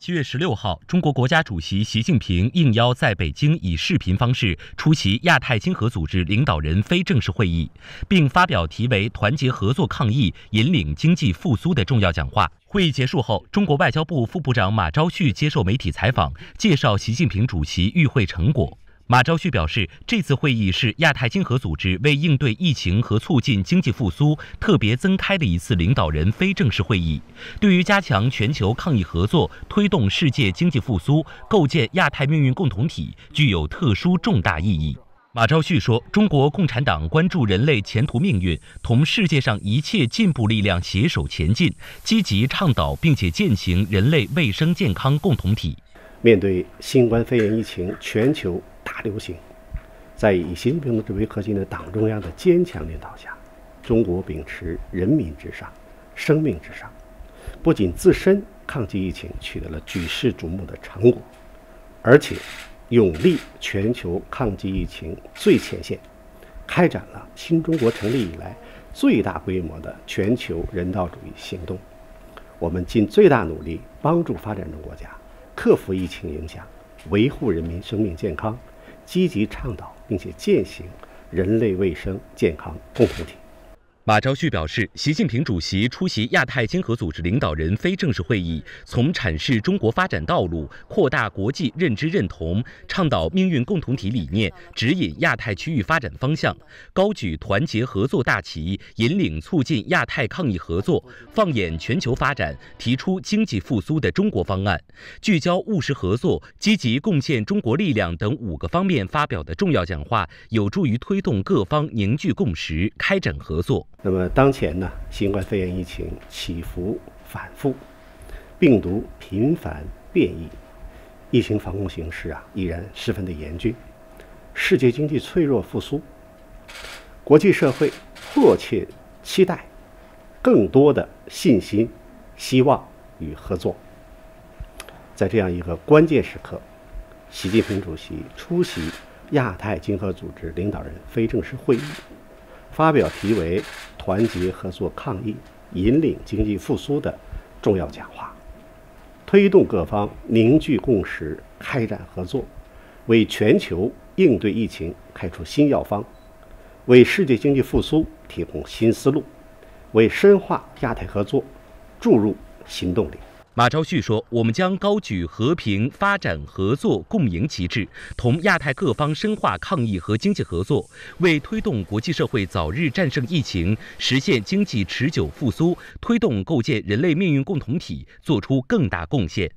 七月十六号，中国国家主席习近平应邀在北京以视频方式出席亚太经合组织领导人非正式会议，并发表题为“团结合作抗疫，引领经济复苏”的重要讲话。会议结束后，中国外交部副部长马朝旭接受媒体采访，介绍习近平主席与会成果。马朝旭表示，这次会议是亚太经合组织为应对疫情和促进经济复苏特别增开的一次领导人非正式会议，对于加强全球抗疫合作、推动世界经济复苏、构建亚太命运共同体具有特殊重大意义。马朝旭说：“中国共产党关注人类前途命运，同世界上一切进步力量携手前进，积极倡导并且践行人类卫生健康共同体。”面对新冠肺炎疫情全球流行，在以习近平同志为核心的党中央的坚强领导下，中国秉持人民至上、生命至上，不仅自身抗击疫情取得了举世瞩目的成果，而且勇立全球抗击疫情最前线，开展了新中国成立以来最大规模的全球人道主义行动。我们尽最大努力帮助发展中国家。克服疫情影响，维护人民生命健康，积极倡导并且践行人类卫生健康共同体。马朝旭表示，习近平主席出席亚太经合组织领导人非正式会议，从阐释中国发展道路、扩大国际认知认同、倡导命运共同体理念、指引亚太区域发展方向，高举团结合作大旗，引领促进亚太抗疫合作，放眼全球发展，提出经济复苏的中国方案，聚焦务实合作、积极贡献中国力量等五个方面发表的重要讲话，有助于推动各方凝聚共识，开展合作。那么当前呢，新冠肺炎疫情起伏反复，病毒频繁变异，疫情防控形势啊依然十分的严峻。世界经济脆弱复苏，国际社会迫切期待更多的信心、希望与合作。在这样一个关键时刻，习近平主席出席亚太经合组织领导人非正式会议。发表题为“团结合作抗疫，引领经济复苏”的重要讲话，推动各方凝聚共识，开展合作，为全球应对疫情开出新药方，为世界经济复苏提供新思路，为深化亚太合作注入新动力。马朝旭说：“我们将高举和平、发展、合作共赢旗帜，同亚太各方深化抗疫和经济合作，为推动国际社会早日战胜疫情、实现经济持久复苏、推动构建人类命运共同体作出更大贡献。”